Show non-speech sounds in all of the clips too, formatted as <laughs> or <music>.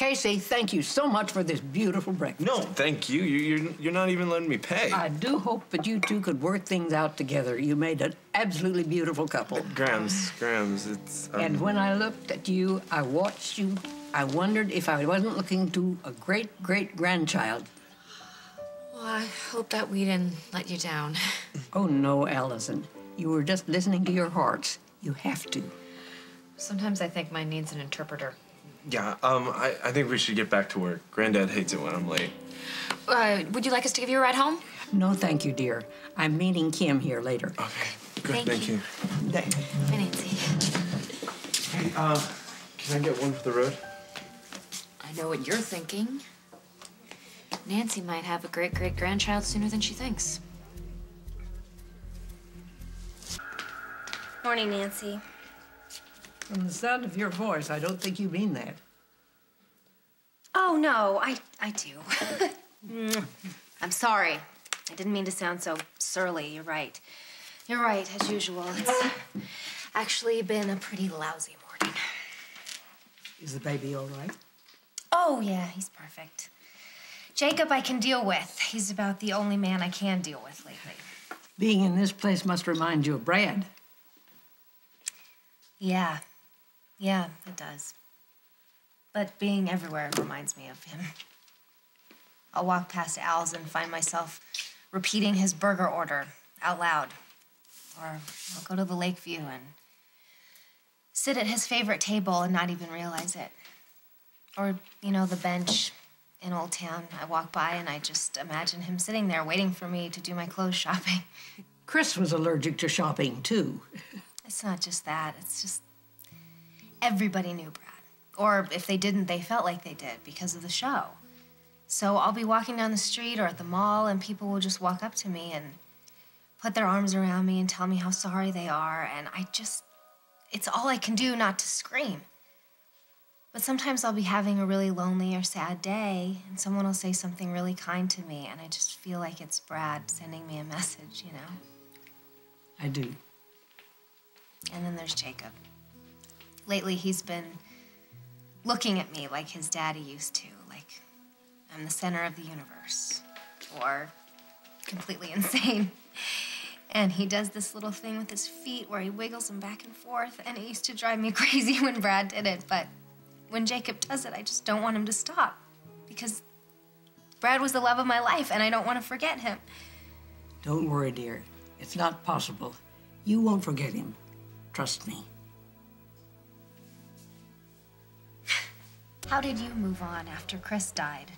Casey, thank you so much for this beautiful breakfast. No, thank you. you you're, you're not even letting me pay. I do hope that you two could work things out together. You made an absolutely beautiful couple. Grams, Grams, it's. Um... And when I looked at you, I watched you. I wondered if I wasn't looking to a great great grandchild. Well, I hope that we didn't let you down. <laughs> Oh, no, Alison. You were just listening to your hearts. You have to. Sometimes I think mine needs an interpreter. Yeah, um, I, I think we should get back to work. Granddad hates it when I'm late. Uh, would you like us to give you a ride home? No, thank you, dear. I'm meeting Kim here later. Okay, good, Thank thank, you. you. Thank you. Hi, Nancy. Hey, uh, can I get one for the road? I know what you're thinking. Nancy might have a great-great-grandchild sooner than she thinks. Morning, Nancy. From the sound of your voice, I don't think you mean that. Oh, no, I, I do. <laughs> I'm sorry. I didn't mean to sound so surly. You're right. You're right, as usual. It's actually been a pretty lousy morning. Is the baby all right? Oh, yeah, he's perfect. Jacob, I can deal with. He's about the only man I can deal with lately. Being in this place must remind you of Brad. Yeah. Yeah, it does. But being everywhere reminds me of him. I'll walk past Al's and find myself repeating his burger order out loud. Or I'll go to the Lakeview and sit at his favorite table and not even realize it. Or, you know, the bench in Old Town. I walk by and I just imagine him sitting there waiting for me to do my clothes shopping. Chris was allergic to shopping, too. It's not just that, it's just everybody knew Brad. Or if they didn't, they felt like they did because of the show. So I'll be walking down the street or at the mall, and people will just walk up to me and put their arms around me and tell me how sorry they are. And I just, it's all I can do not to scream. But sometimes I'll be having a really lonely or sad day, and someone will say something really kind to me, and I just feel like it's Brad sending me a message, you know? I do. And then there's Jacob. Lately, he's been looking at me like his daddy used to, like I'm the center of the universe, or completely <laughs> insane. And he does this little thing with his feet where he wiggles them back and forth, and it used to drive me <laughs> crazy when Brad did it, but when Jacob does it, I just don't want him to stop because Brad was the love of my life, and I don't want to forget him. Don't worry, dear. It's not possible. You won't forget him. Trust me. How did you move on after Chris died?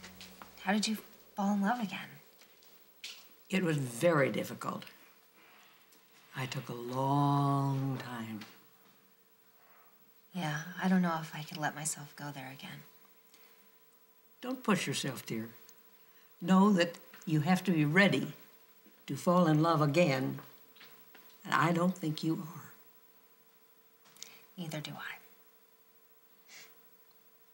How did you fall in love again? It was very difficult. I took a long time. Yeah, I don't know if I could let myself go there again. Don't push yourself, dear. Know that you have to be ready to fall in love again, and I don't think you are. Neither do I.